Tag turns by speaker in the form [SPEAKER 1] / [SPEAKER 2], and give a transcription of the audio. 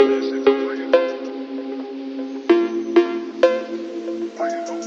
[SPEAKER 1] Why you